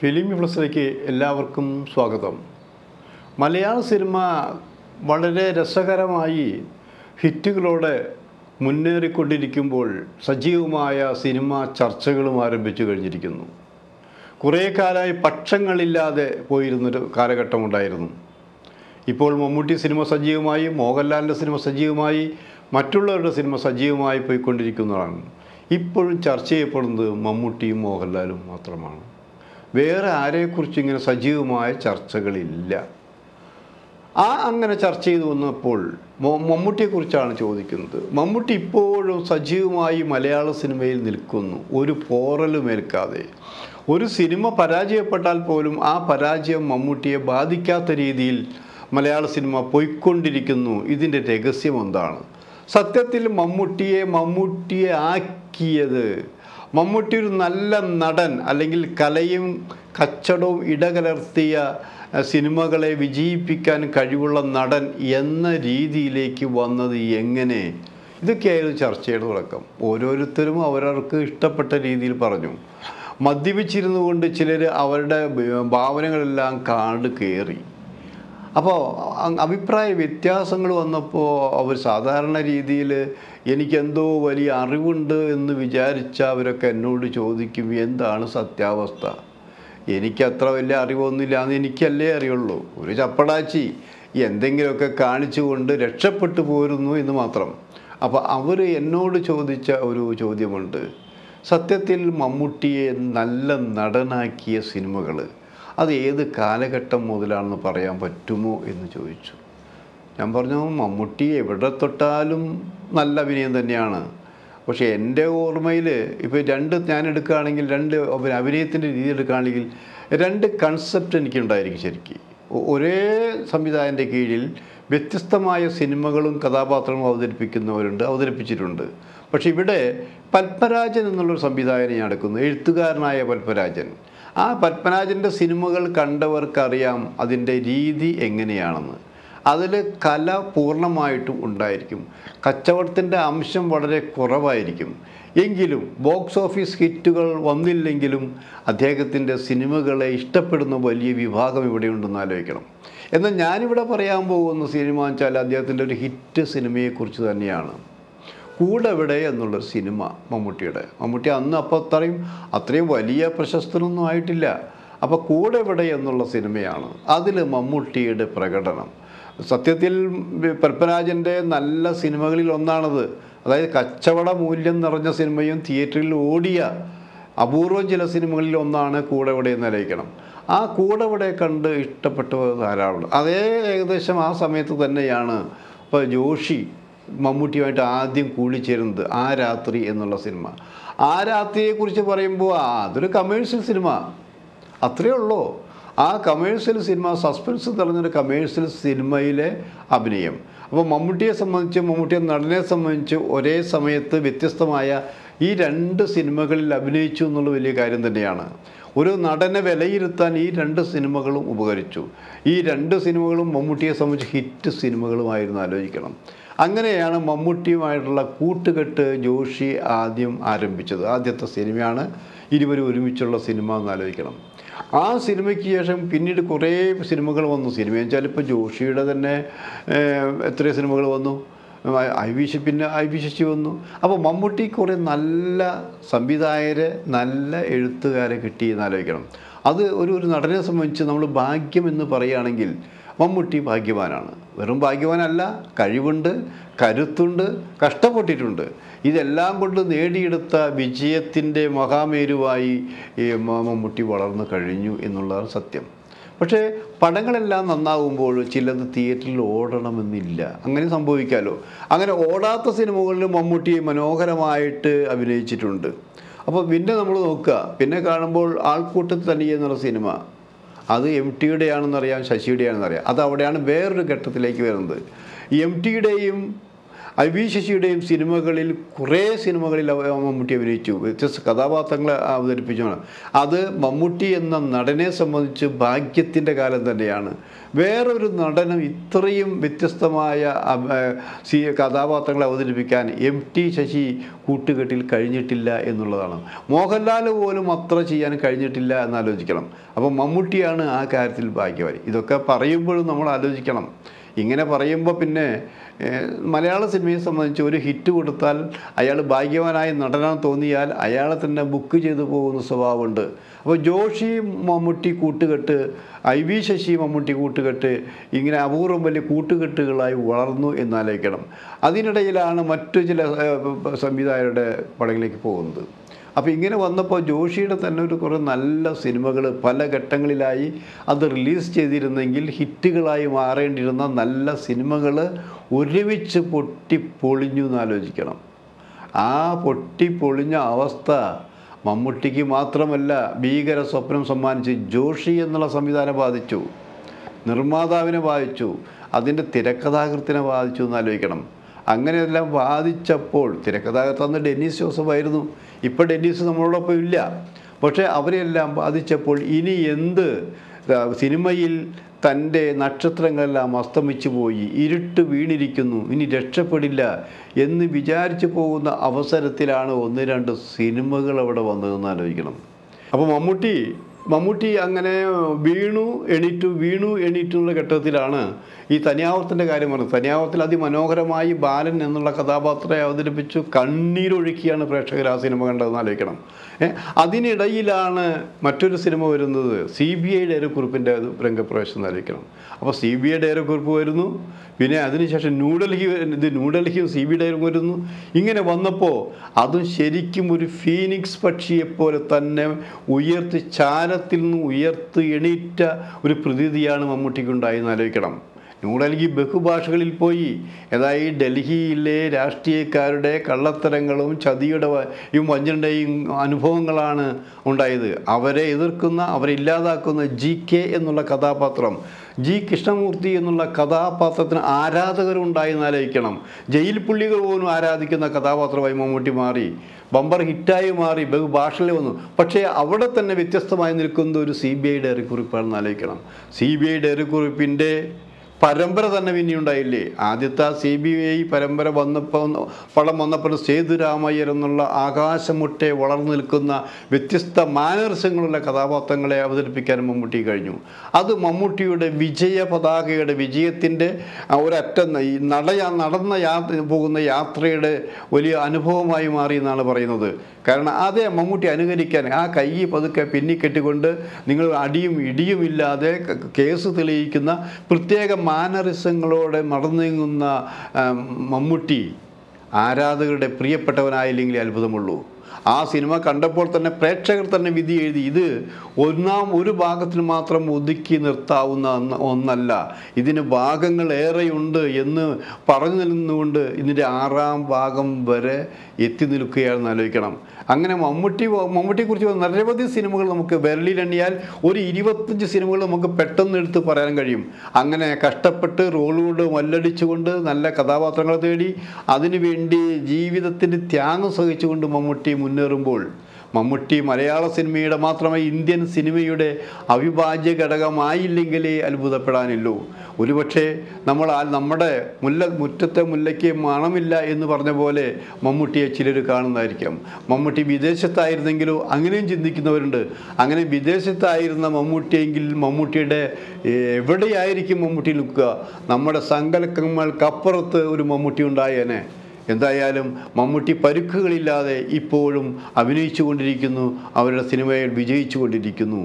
Film പ്ലസിലേക്ക് എല്ലാവർക്കും സ്വാഗതം. മലയാള cinema വളരെ രസകരമായി ഹിറ്റുകളോടെ മുന്നേറിക്കൊണ്ടിരിക്കുമ്പോൾ സജീവമായ സിനിമ ചർച്ചകളും ആരംഭിച്ചു കഴിഞ്ഞിരിക്കുന്നു. കുറേ കാലമായി പക്ഷങ്ങളില്ലാതെ പോയിരുന്നൊരു കാലഘട്ടമുണ്ടായിരുന്നു. ഇപ്പോൾ മമ്മൂട്ടി സിനിമ സജീവമായി മോഹൻലാലിന്റെ സിനിമ സജീവമായി മറ്റുള്ളവരുടെ സിനിമ സജീവമായി പോയിക്കൊണ്ടിരിക്കുന്നതാണ്. ഇപ്പോഴും ചർച്ച ചെയ്യപ്പെടുന്നത് മമ്മൂട്ടിയും മോഹൻലാലും മാത്രമാണ്. വേറെ ആരെക്കുറിച്ച് ഇങ്ങനെ സജീവമായ ചർച്ചകളില്ല. ആ അങ്ങനെ ചർച്ച ചെയ്തു വന്നപ്പോൾ മമ്മൂട്ടിയെക്കുറിച്ചാണ് ചോദിക്കുന്നത്. മമ്മൂട്ടി ഇപ്പോഴും സജീവമായി മലയാള സിനിമയിൽ നിൽക്കുന്നു. ഒരു പോറലുമേൽക്കാതെ ഒരു സിനിമ പരാജയപ്പെട്ടാൽ പോലും ആ പരാജയം മമ്മൂട്ടിയെ ബാധിക്കാത്ത രീതിയിൽ മലയാള സിനിമ പോയിക്കൊണ്ടിരിക്കുന്നു. ഇതിന്റെ രഹസ്യം എന്താണ്? സത്യത്തിൽ മമ്മൂട്ടിയെ മമ്മൂട്ടിയെ ആക്കിയത് മമ്മൂട്ടി ഒരു നല്ല നടൻ അല്ലെങ്കിൽ കലയും കച്ചടവും ഇടകലർത്തിയ സിനിമകളെ വിജയിപ്പിക്കാൻ കഴിവുള്ള നടൻ എന്ന രീതിയിലേക്ക് വന്നത് എങ്ങനെ? ഇതൊക്കെയായിരുന്നു ചർച്ചയുടെ തുടക്കം. ഓരോരുത്തരും അവരവർക്ക് ഇഷ്ടപ്പെട്ട രീതിയിൽ പറഞ്ഞു. മദ്യപിച്ചിരുന്നു കൊണ്ട് ചിലർ അവരുടെ ഭാവനകളെല്ലാം കാട് കയറി അപ്പോൾ അഭിപ്രായ വ്യത്യാസങ്ങൾ വന്നപ്പോൾ അവർ സാധാരണ രീതിയിൽ എനിക്കെന്തോ വലിയ അറിവുണ്ട് എന്ന് വിചാരിച്ച അവരൊക്കെ എന്നോട് ചോദിക്കും എന്താണ് സത്യാവസ്ഥ? എനിക്കത്ര വലിയ അറിവൊന്നുമില്ല എന്ന് എനിക്കല്ലേ അറിയുള്ളൂ. ഒരു ചപ്പടാച്ചി. എന്തെങ്കിലുമൊക്കെ കാണിച്ചുകൊണ്ട് രക്ഷപ്പെട്ടു പോരുന്നു എന്ന് മാത്രം. അപ്പോൾ അവർ എന്നോട് ചോദിച്ച ഒരു ചോദ്യമുണ്ട്. സത്യത്തിൽ മമ്മൂട്ടിയെ നല്ല നടനാക്കിയ സിനിമകൾ അത് ഏത് കാലഘട്ടം മുതലാണെന്ന് പറയാൻ പറ്റുമോ എന്ന് ചോദിച്ചു. ഞാൻ പറഞ്ഞു മമ്മൂട്ടി എവിടെ തൊട്ടാലും നല്ല അഭിനയം തന്നെയാണ്. പക്ഷേ എന്റെ ഓർമ്മയിൽ ഇപ്പോൾ രണ്ട് ഞാൻ എടുക്കുകയാണെങ്കിൽ രണ്ട് അഭി- അഭിനയത്തിന്റെ രീതി എടുക്കുകയാണെങ്കിൽ രണ്ട് കൺസെപ്റ്റ് എനിക്കുണ്ടായിരിക്കും ശരിക്കും. ഒരേ സംവിധായകന്റെ കീഴിൽ വ്യത്യസ്തമായ സിനിമകളും കഥാപാത്രങ്ങളും അവതരിപ്പിക്കുന്നവരുണ്ട് അവതരിപ്പിച്ചിട്ടുണ്ട്. പക്ഷേ ഇവിടെ പത്മരാജൻ എന്നുള്ളൊരു സംവിധായകനെ ഞാൻ എടുക്കുന്നു. എഴുത്തുകാരനായ പത്മരാജൻ. ആ പത്മരാജന്റെ സിനിമകൾ കണ്ടവർക്കറിയാം അതിന്റെ രീതി എങ്ങനെയാണെന്ന്. അതിൽ കല പൂർണമായിട്ടും ഉണ്ടായിരിക്കും. കച്ചവടത്തിന്റെ അംശം വളരെ കുറവായിരിക്കും. എങ്കിലും ബോക്സ് ഓഫീസ് ഹിറ്റുകൾ വന്നില്ലെങ്കിലും അദ്ദേഹത്തിന്റെ സിനിമകളെ ഇഷ്ടപ്പെടുന്ന വലിയ വിഭാഗം ഇവിടെയുണ്ടെന്ന് ആലോചിക്കണം. എന്നാൽ ഞാനിവിടെ പറയാൻ പോകുന്ന സിനിമ വെച്ചാൽ അദ്ദേഹത്തിന്റെ ഒരു ഹിറ്റ് സിനിമയെക്കുറിച്ച് തന്നെയാണ്. കൂടെവിടെ എന്നുള്ള സിനിമ മമ്മൂട്ടിയുടെ. മമ്മൂട്ടി അന്ന് അപ്പോൾ അത്രയും അത്രയും വലിയ പ്രശസ്തനൊന്നും ആയിട്ടില്ല. അപ്പോൾ കൂടെവിടെ എന്നുള്ള സിനിമയാണ് അതിൽ മമ്മൂട്ടിയുടെ പ്രകടനം. സത്യത്തിൽ പത്മരാജന്റെ നല്ല സിനിമകളിൽ ഒന്നാണത്. അതായത് കച്ചവട മൂല്യം നിറഞ്ഞ സിനിമയും തിയേറ്ററിൽ ഓടിയ അപൂർവം ചില സിനിമകളിൽ ഒന്നാണ് കൂടെവിടെ എന്ന് അറിയിക്കണം ആ കൂടെവിടെ കണ്ട് ഇഷ്ടപ്പെട്ടവർ ധാരാളം അതേ ഏകദേശം ആ സമയത്ത് തന്നെയാണ് ഇപ്പോൾ ജോഷി മമ്മൂട്ടിയുമായിട്ട് ആദ്യം കൂടിച്ചേരുന്നത് ആ രാത്രി എന്നുള്ള സിനിമ. ആ രാത്രിയെക്കുറിച്ച് പറയുമ്പോൾ അതൊരു കമേഴ്ഷ്യൽ സിനിമ. അത്രയേ ഉള്ളൂ. ആ കമേഴ്ഷ്യൽ സിനിമ സസ്പെൻസ് നിറഞ്ഞൊരു കമേഴ്ഷ്യൽ സിനിമയിലെ അഭിനയം. അപ്പോൾ മമ്മൂട്ടിയെ സംബന്ധിച്ച് മമ്മൂട്ടിയെ നടനെ സംബന്ധിച്ച് ഒരേ സമയത്ത് വ്യത്യസ്തമായ ഈ രണ്ട് സിനിമകളിൽ അഭിനയിച്ചു എന്നുള്ള വലിയ കാര്യം തന്നെയാണ്. ഒരു നടനെ വിലയിരുത്താൻ ഈ രണ്ട് സിനിമകളും ഉപകരിച്ചു. ഈ രണ്ട് സിനിമകളും മമ്മൂട്ടിയെ സംബന്ധിച്ച് ഹിറ്റ് സിനിമകളുമായിരുന്നു ആലോചിക്കണം. അങ്ങനെയാണ് മമ്മൂട്ടിയുമായിട്ടുള്ള കൂട്ടുകെട്ട് ജോഷി ആദ്യം ആരംഭിച്ചത്. ആദ്യത്തെ സിനിമയാണ് ഇരുവരും ഒരുമിച്ചുള്ള സിനിമ എന്ന് ആലോചിക്കണം. ആ സിനിമയ്ക്ക് ശേഷം പിന്നീട് കുറേ സിനിമകൾ വന്നു. സിനിമ വെച്ചാൽ ഇപ്പോൾ ജോഷിയുടെ തന്നെ എത്രയോ എത്ര സിനിമകൾ വന്നു. ഐ വി പിന്നെ ഐ വി ശശി വന്നു. അപ്പോൾ മമ്മൂട്ടി കുറേ നല്ല സംവിധായകരെ നല്ല എഴുത്തുകാരെ കിട്ടി എന്ന് ആലോചിക്കണം. അത് ഒരു ഒരു നടനെ സംബന്ധിച്ച് നമ്മൾ ഭാഗ്യം എന്ന് പറയുകയാണെങ്കിൽ മമ്മൂട്ടി ഭാഗ്യവാനാണ്. വെറും ഭാഗ്യവാനല്ല കഴിവുണ്ട് കരുത്തുണ്ട് കഷ്ടപ്പെട്ടിട്ടുണ്ട്. ഇതെല്ലാം കൊണ്ട് നേടിയെടുത്ത വിജയത്തിന്റെ മഹാമേരുവായി മമ്മൂട്ടി വളർന്നു കഴിഞ്ഞു എന്നുള്ളതാണ് സത്യം. പക്ഷേ പടങ്ങളെല്ലാം നന്നാകുമ്പോൾ ചിലത് തിയേറ്ററിൽ ഓടണമെന്നില്ല. അങ്ങനെ സംഭവിക്കാമല്ലോ അങ്ങനെ ഓടാത്ത സിനിമകളിൽ മമ്മൂട്ടി മനോഹരമായിട്ട് അഭിനയിച്ചിട്ടുണ്ട്. അപ്പോൾ പിന്നെ നമ്മൾ നോക്കുക. പിന്നെ കാണുമ്പോൾ ആൾക്കൂട്ടത്തിൽ തനിയെ എന്നുള്ള സിനിമ. അത് എം ടിയുടെ ആണെന്നറിയാം ശശിയുടെ ആണെന്നറിയാം അത് അവിടെയാണ് വേറൊരു ഘട്ടത്തിലേക്ക് വരുന്നത്. എം ടിയുടെയും ഐ വി ശശിയുടെയും സിനിമകളിൽ കുറേ സിനിമകളിൽ മമ്മൂട്ടി അഭിനയിച്ചു. വ്യത്യസ്ത കഥാപാത്രങ്ങളെ അവതരിപ്പിച്ചാണ് അത് മമ്മൂട്ടി എന്ന നടനെ സംബന്ധിച്ച് ഭാഗ്യത്തിന്റെ കാലം തന്നെയാണ്. വേറൊരു നടനും ഇത്രയും വ്യത്യസ്തമായ സി കഥാപാത്രങ്ങളെ അവതരിപ്പിക്കാൻ എം ടി ശശി കൂട്ടുകെട്ടിൽ കഴിഞ്ഞിട്ടില്ല എന്നുള്ളതാണ്. മോഹൻലാൽ പോലും അത്ര ചെയ്യാൻ കഴിഞ്ഞിട്ടില്ല എന്നാലോചിക്കണം അപ്പോൾ മമ്മൂട്ടിയാണ് ആ കാര്യത്തിൽ ഭാഗ്യവാരി ഇതൊക്കെ പറയുമ്പോഴും നമ്മൾ ആലോചിക്കണം. ഇങ്ങനെ പറയുമ്പോൾ പിന്നെ മലയാള സിനിമയെ സംബന്ധിച്ച് ഒരു ഹിറ്റ് കൊടുത്താൽ അയാൾ ഭാഗ്യവാനായി നടനാണെന്ന് തോന്നിയാൽ അയാളെ തന്നെ ബുക്ക് ചെയ്തു പോകുന്ന സ്വഭാവമുണ്ട്. അപ്പോൾ ജോഷി മമ്മൂട്ടി കൂട്ടുകെട്ട് ഐ വി ശശി മമ്മൂട്ടി കൂട്ടുകെട്ട് ഇങ്ങനെ അപൂർവം വലിയ കൂട്ടുകെട്ടുകളായി വളർന്നു എന്നാലോചിക്കണം. അതിനിടയിലാണ് മറ്റു ചില സംവിധായകരുടെ പടങ്ങളിലേക്ക് പോകുന്നത്. അപ്പോൾ ഇങ്ങനെ വന്നപ്പോൾ ജോഷിയുടെ തന്നെ ഒരു കുറേ നല്ല സിനിമകൾ പല ഘട്ടങ്ങളിലായി അത് റിലീസ് ചെയ്തിരുന്നെങ്കിൽ ഹിറ്റുകളായി മാറേണ്ടിയിരുന്ന നല്ല സിനിമകൾ ഒരുമിച്ച് പൊട്ടിപ്പൊളിഞ്ഞു എന്നാലോചിക്കണം ആ പൊട്ടിപ്പൊളിഞ്ഞ അവസ്ഥ മമ്മൂട്ടിക്ക് മാത്രമല്ല ഭീകര സ്വപ്നം സമ്മാനിച്ച് ജോഷി എന്നുള്ള സംവിധാനം ബാധിച്ചു നിർമ്മാതാവിനെ ബാധിച്ചു അതിന്റെ തിരക്കഥാകൃത്തിനെ ബാധിച്ചു എന്ന് ആലോചിക്കണം. അങ്ങനെയെല്ലാം ബാധിച്ചപ്പോൾ തിരക്കഥാകൃത്ത് അന്ന് ഡെന്നീസ് ജോസഫായിരുന്നു ഇപ്പോൾ ഡെന്നീസ് നമ്മളോടൊപ്പം ഇല്ല. പക്ഷേ അവരെല്ലാം ബാധിച്ചപ്പോൾ ഇനി എന്ത്? സിനിമയിൽ തന്റെ നക്ഷത്രങ്ങളെല്ലാം അസ്തമിച്ചു പോയി. ഇരുട്ട് വീണിരിക്കുന്നു. ഇനി രക്ഷപ്പെടില്ല എന്ന് വിചാരിച്ചു പോകുന്ന അവസരത്തിലാണ് ഒന്ന് രണ്ട് സിനിമകൾ അവിടെ വന്നതെന്ന് ആലോചിക്കണം. അപ്പോൾ മമ്മൂട്ടി മമ്മൂട്ടി അങ്ങനെ വീണു എണീറ്റു വീണു എണീറ്റു എന്നുള്ള ഘട്ടത്തിലാണ് ഈ തനിയാവത്തിന്റെ കാര്യം പറഞ്ഞു. തനിയാവത്തിൽ അതിമനോഹരമായി ബാലൻ എന്നുള്ള കഥാപാത്രത്തെ അവതരിപ്പിച്ചു. കണ്ണീരൊഴുക്കിയാണ് പ്രേക്ഷകർ ആ സിനിമ കണ്ടതെന്ന് ആലോചിക്കണം. അതിനിടയിലാണ് മറ്റൊരു സിനിമ വരുന്നത്. സി ബി ഐ ഡയറക്കുറിപ്പിന്റെ രംഗപ്രവേശം ആലോചിക്കണം. അപ്പോൾ സി ബി ഐ ഡയറക്കുറിപ്പ് വരുന്നു. പിന്നെ അതിനുശേഷം ന്യൂഡൽഹി ഇത് ന്യൂഡൽഹിയും സി ബി ഡയറും വരുന്നു. ഇങ്ങനെ വന്നപ്പോൾ അതും ശരിക്കും ഒരു ഫീനിക്സ് പക്ഷിയെപ്പോലെ തന്നെ ഉയർത്തി ചാരത്തിൽ നിന്ന് ഉയർത്തി എണീറ്റ ഒരു പ്രതീതിയാണ് മമ്മൂട്ടിക്കുണ്ടായെന്ന് ആലോചിക്കണം. ന്യൂഡൽഹി ബഹുഭാഷകളിൽ പോയി. അതായത് ഡൽഹിയിലെ രാഷ്ട്രീയക്കാരുടെ കള്ളത്തരങ്ങളും ചതിയുടെ വ- ഈ വഞ്ചനയുടെയും അനുഭവങ്ങളാണ് ഉണ്ടായത്. അവരെ എതിർക്കുന്ന അവരെ ഇല്ലാതാക്കുന്ന ജി കെ എന്നുള്ള കഥാപാത്രം ജി കൃഷ്ണമൂർത്തി എന്നുള്ള കഥാപാത്രത്തിന് ആരാധകരുണ്ടായി എന്നാലോചിക്കണം ജയിൽ പുള്ളികൾ പോലും ആരാധിക്കുന്ന കഥാപാത്രമായി മമ്മൂട്ടി മാറി. ബമ്പർ ഹിറ്റായി മാറി ബഹുഭാഷയിൽ വന്നു. പക്ഷേ അവിടെ തന്നെ വ്യത്യസ്തമായി നിൽക്കുന്ന ഒരു സി ബി ഐ ഡയറി കുറിപ്പാണെന്ന് ആലോചിക്കണം. സി ബി ഐ ഡയറി കുറിപ്പിന്റെ പരമ്പര തന്നെ പിന്നെ ഉണ്ടായില്ലേ? ആദ്യത്തെ സി ബി ഐ പരമ്പര വന്നപ്പോൾ പടം വന്നപ്പോൾ സേതുരാമയ്യർ എന്നുള്ള ആകാശമുട്ടെ വളർന്നു നിൽക്കുന്ന വ്യത്യസ്ത മാനർസങ്ങളുള്ള കഥാപാത്രങ്ങളെ അവതരിപ്പിക്കാൻ മമ്മൂട്ടി കഴിഞ്ഞു. അത് മമ്മൂട്ടിയുടെ വിജയ പതാകയുടെ വിജയത്തിന്റെ ഒരറ്റ ഈ നടയാ നടന്ന യാത്ര പോകുന്ന യാത്രയുടെ വലിയ അനുഭവമായി മാറി എന്നാണ് പറയുന്നത്. കാരണം അതേ മമ്മൂട്ടി അനുകരിക്കാൻ ആ കൈ പതുക്കെ പിന്നിക്കെട്ടിക്കൊണ്ട് നിങ്ങൾ അടിയും ഇടിയും ഇല്ലാതെ കേസ് തെളിയിക്കുന്ന പ്രത്യേക മാനറിസങ്ങളോടെ മറന്നുങ്ങുന്ന മമ്മൂട്ടി ആരാധകരുടെ പ്രിയപ്പെട്ടവനായില്ലെങ്കിൽ അത്ഭുതമുള്ളൂ. ആ സിനിമ കണ്ടപ്പോൾ തന്നെ പ്രേക്ഷകർ തന്നെ വിധി എഴുതി ഇത് ഒന്നാം ഒരു ഭാഗത്തിന് മാത്രം ഒതുക്കി നിർത്താവുന്ന ഒന്നല്ല. ഇതിന് ഭാഗങ്ങൾ ഏറെയുണ്ട് എന്ന് പറഞ്ഞു നിന്നുകൊണ്ട് ഇതിന്റെ ആറാം ഭാഗം വരെ എത്തി നിൽക്കുകയാണെന്ന് ആലോചിക്കണം. അങ്ങനെ മമ്മൂട്ടി മമ്മൂട്ടിയെക്കുറിച്ച് നിരവധി സിനിമകൾ നമുക്ക് വിരലിലെണ്ണിയാൽ ഒരു ഇരുപത്തഞ്ച് സിനിമകൾ നമുക്ക് പെട്ടെന്ന് എടുത്ത് പറയാൻ കഴിയും. അങ്ങനെ കഷ്ടപ്പെട്ട് റോളുകൊണ്ട് മല്ലടിച്ചുകൊണ്ട് നല്ല കഥാപാത്രങ്ങളെ തേടി അതിനുവേണ്ടി ജീവിതത്തിന്റെ ത്യാഗം സഹിച്ചുകൊണ്ട് മമ്മൂട്ടി മുന്നേറുമ്പോൾ മമ്മൂട്ടി മലയാള സിനിമയുടെ മാത്രമേ ഇന്ത്യൻ സിനിമയുടെ അവിഭാജ്യ ഘടകമായില്ലെങ്കിലേ അത്ഭുതപ്പെടാനുള്ളൂ ഒരുപക്ഷെ നമ്മൾ നമ്മുടെ മുല്ല മുറ്റത്തെ മുല്ലയ്ക്ക് മണമില്ല എന്ന് പറഞ്ഞ പോലെ മമ്മൂട്ടിയെ ചിലർ കാണുന്നതായിരിക്കും. മമ്മൂട്ടി വിദേശത്തായിരുന്നെങ്കിലോ അങ്ങനെയും ചിന്തിക്കുന്നവരുണ്ട്. അങ്ങനെ വിദേശത്തായിരുന്ന മമ്മൂട്ടിയെങ്കിൽ മമ്മൂട്ടിയുടെ എവിടെയായിരിക്കും മമ്മൂട്ടി നിൽക്കുക? നമ്മുടെ സങ്കല്പങ്ങൾക്കപ്പുറത്ത് ഒരു മമ്മൂട്ടി ഉണ്ടായേനെ. എന്തായാലും മമ്മൂട്ടി പരുക്കുകളില്ലാതെ ഇപ്പോഴും അഭിനയിച്ചു കൊണ്ടിരിക്കുന്നു അവരുടെ സിനിമയിൽ വിജയിച്ചു കൊണ്ടിരിക്കുന്നു